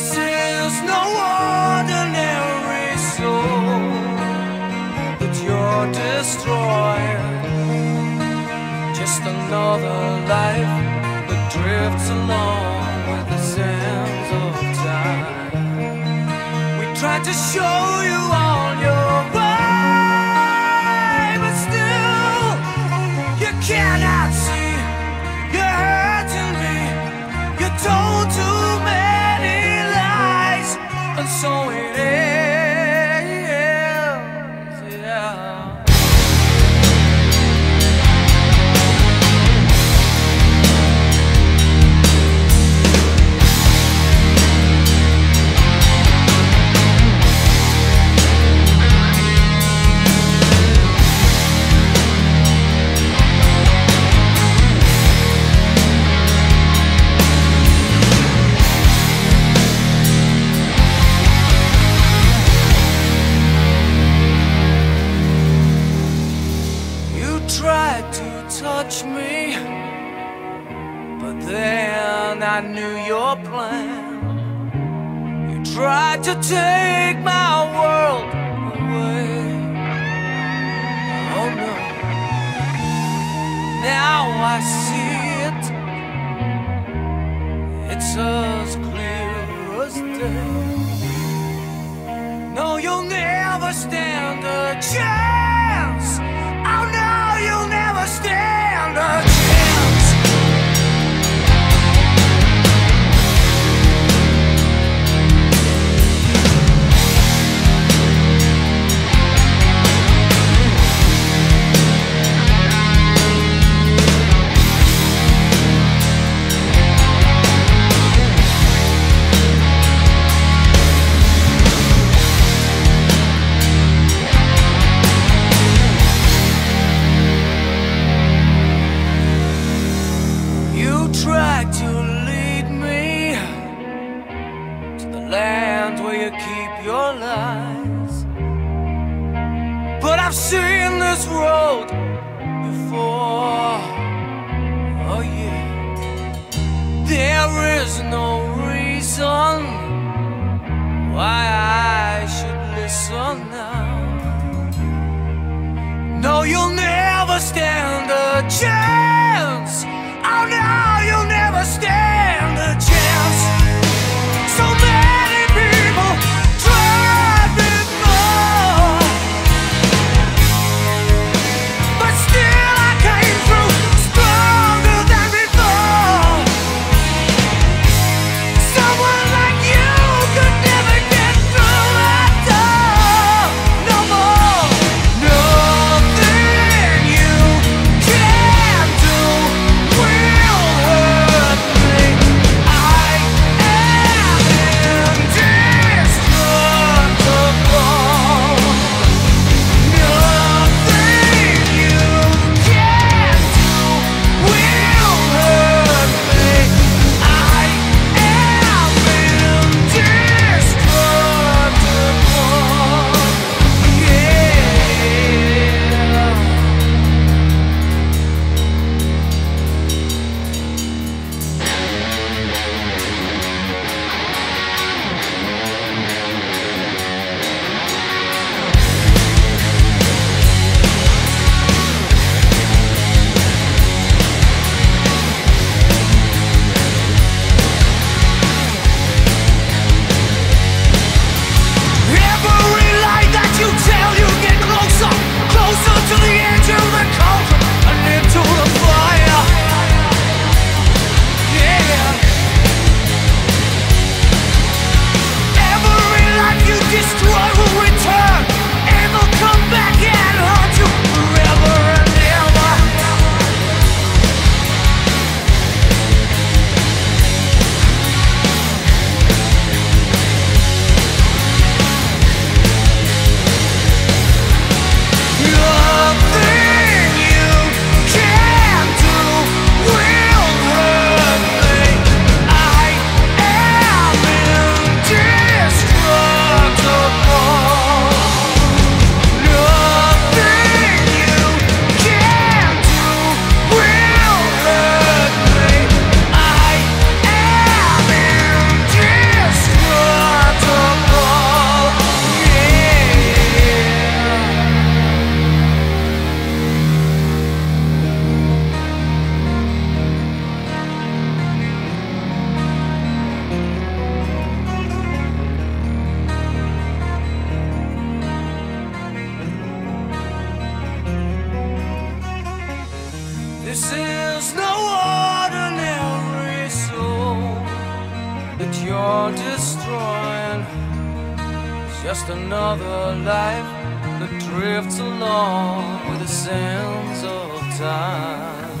This is no ordinary soul that you're destroying. Just another life that drifts along with the sands of time. We tried to show you I knew your plan. You tried to take my world away. Oh no, now I see it. It's as clear as day. No, you'll never stand a chance. Land where you keep your lies. But I've seen this road before. Oh, yeah. There is no reason why I should listen now. No, you'll never This is no ordinary soul that you're destroying. It's just another life that drifts along with the sands of time.